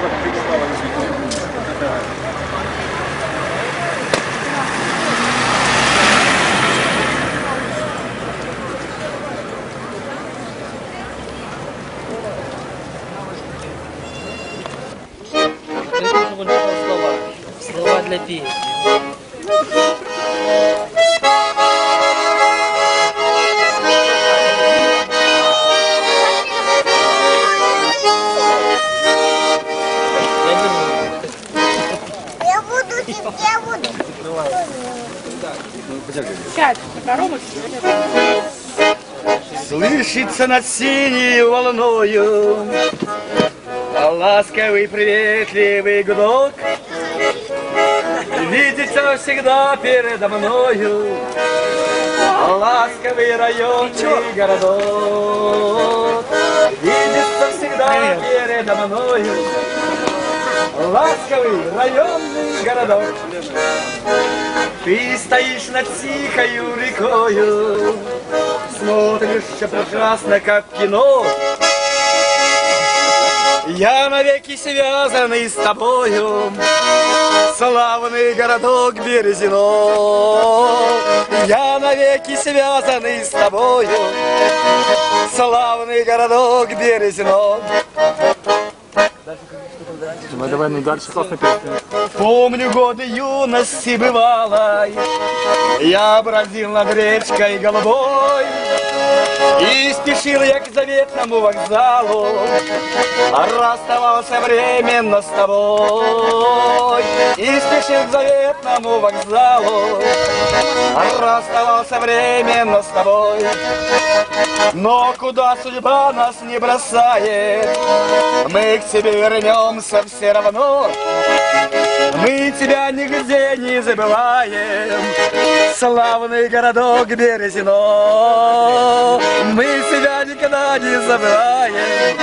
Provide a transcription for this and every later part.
вы продаете? Это Сядь, коробок. Слышится над синей волною Ласковый приветливый гудок. Видится всегда передо мною Ласковый районный городок. Видится всегда передо мною Ласковый районный городок. Ты стоишь над тихою рекою Смотришь прекрасно, как кино. Я навеки связанный с тобою Славный городок Березино. Я навеки связанный с тобою Славный городок Березино Давай, давай, ну дальше классно песня. Помню годы юности бывалой, Я бродил над речкой голубой, И спешил я к заветному вокзалу, расставался временно с тобой. И спешил к заветному вокзалу, расставался временно с тобой. Но куда судьба нас не бросает, Мы к тебе вернемся все равно. Мы тебя нигде не забываем, Славный городок Березино. Мы тебя никогда не забываем,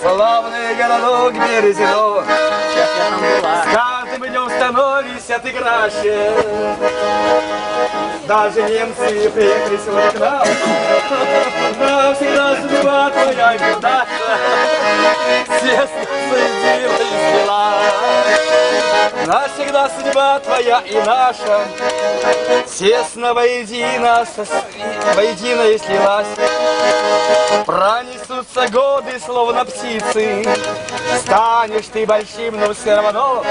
Славный городок Березино. С каждым днем становишься ты краше, Даже немцы приехали к нам, Навсегда судьба твоя беда, Все соединила и свела. Навсегда судьба твоя и наша Тесно воедино, со- воедино и слилась Пронесутся годы, словно птицы Станешь ты большим, но все равно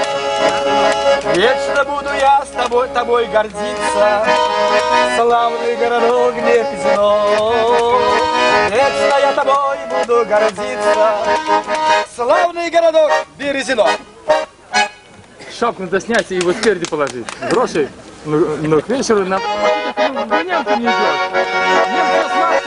Вечно буду я с тобой, тобой гордиться Славный городок Березино Вечно я тобой буду гордиться Славный городок Березино Шапку надо снять и вот спереди положить. Гроши, ну, ну, к вечеру нам... Ну, ну, немцы не идет. Немцы с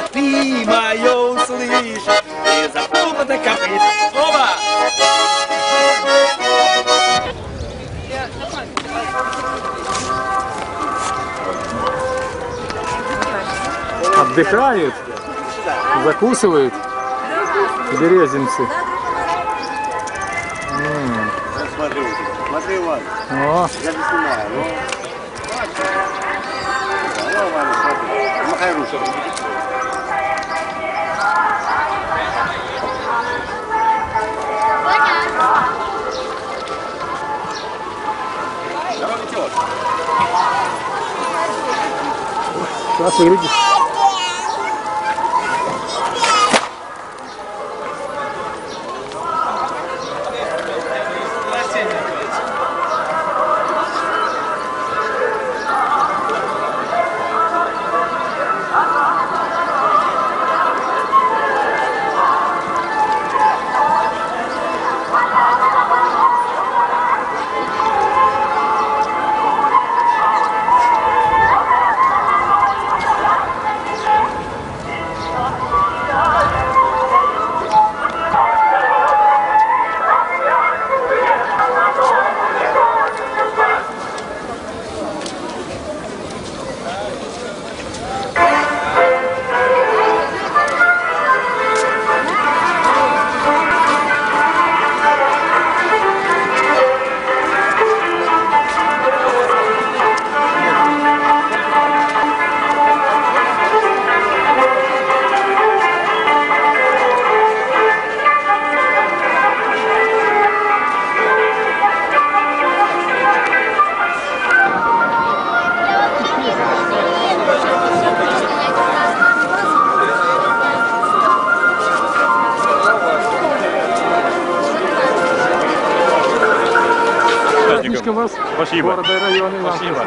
Имя ты мое услышишь Из-за топота копыт Оба! Отдыхают, закусывают. Березинцы. Смотри. Смотри, Ваня. О, Я не снимаю. Ну. Махай ручкой. Nossa, Ingrid. Спасибо. Города и Спасибо.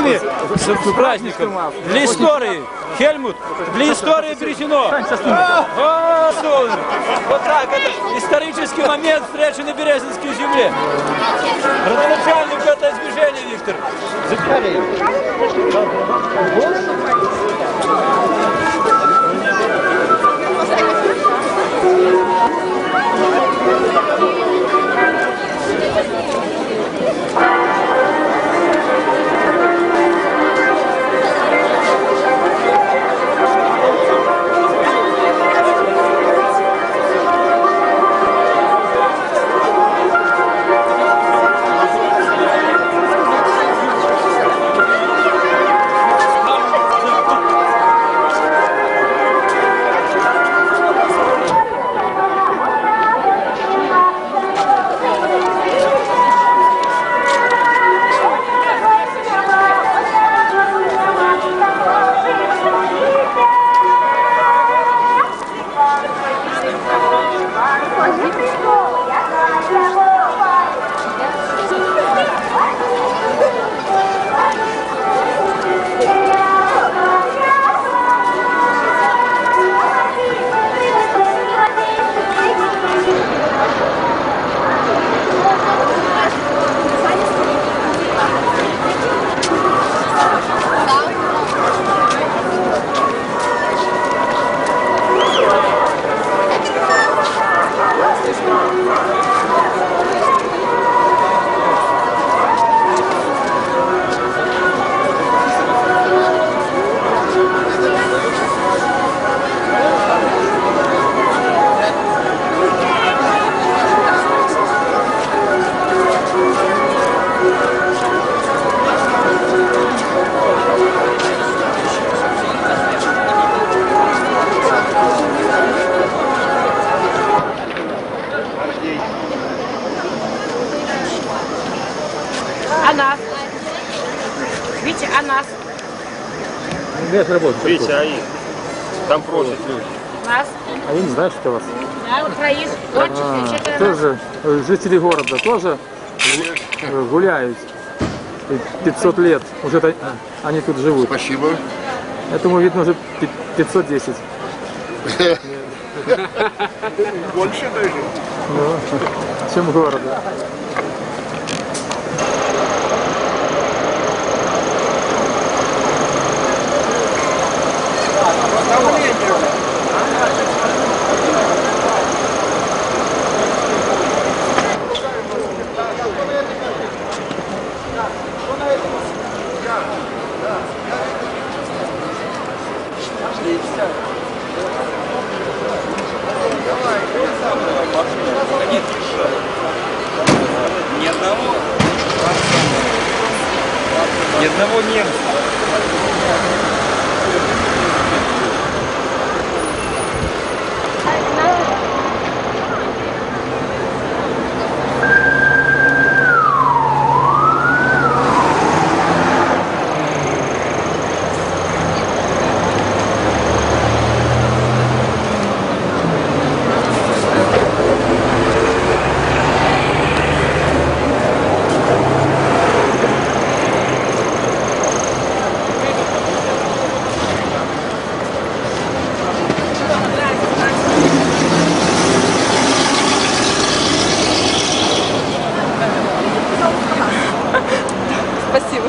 ними с, праздником. Для истории, Хельмут, для истории Березино. А, вот так, это исторический момент встречи на Березинской земле. Родоначальник это движение, Виктор. Запятый. Же работаете? Видите, а их там просят люди. Нас, А я не знаю, что у вас. да, Украину, очень А, тоже э, жители города тоже э, гуляют. И 500 лет уже это- они тут живут. Спасибо. Этому видно уже пи- 510. Больше даже. Ну, чем города. Одного немца.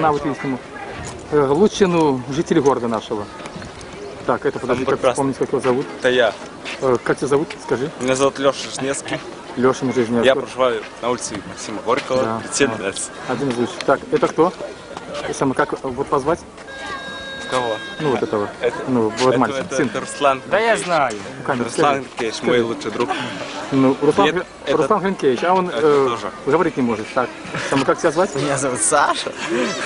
На вот видите, ему. Э, Лучшину жители города нашего. Так, это подожди, как прекрасно. вспомнить, как его зовут. Это я. Э, Как тебя зовут? Скажи. Меня зовут Леша Жнецкий. Лешин жизнь. Я проживаю на улице Максима Горького, Да. 17. Один из лучших. Так, это кто? И Самое, как э, вот позвать? Кого? Ну, вот этого. Это- Ну, вот Это, мальчик, это, сын. это Руслан. Да я знаю. Камеру Руслан. Кеш, мой лучший друг. Ну, Руслан, Это- Хрен- это- Руслан Хренкевич, а он э, тоже. говорить не может. Так, Самое, как тебя звать? Меня зовут Саша.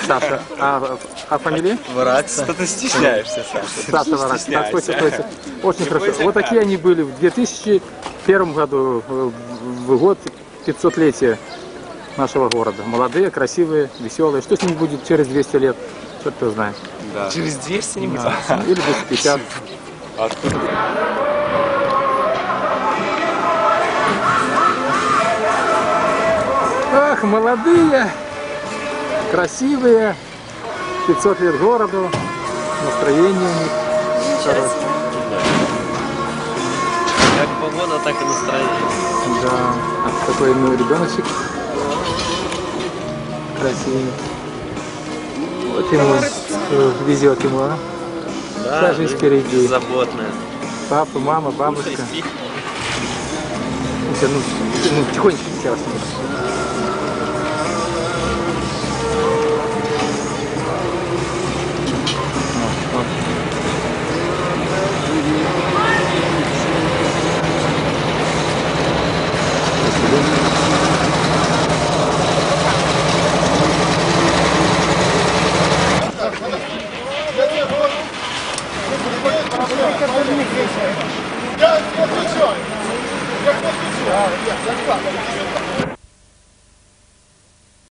Саша. А, а фамилия? Враться. Что ты стесняешься, Саша? Саша Варак. Так, стесняйся. стойте, стойте. Очень Не хорошо. Вот такие они были в 2001 году, э, в год 500-летия нашего города. Молодые, красивые, веселые. Что с ними будет через 200 лет? Черт его знает. Да. Через 200 не Да. Или 250. Откуда? Ах, молодые, красивые, 500 лет городу, настроение у них хорошее. Как погода, так и настроение. Да, а такой ну, ребеночек красивый. Вот ему везет ему, а? Вся жизнь впереди. Заботная. Папа, мама, бабушка. Ну, всё, ну, ну, тихонечко сейчас.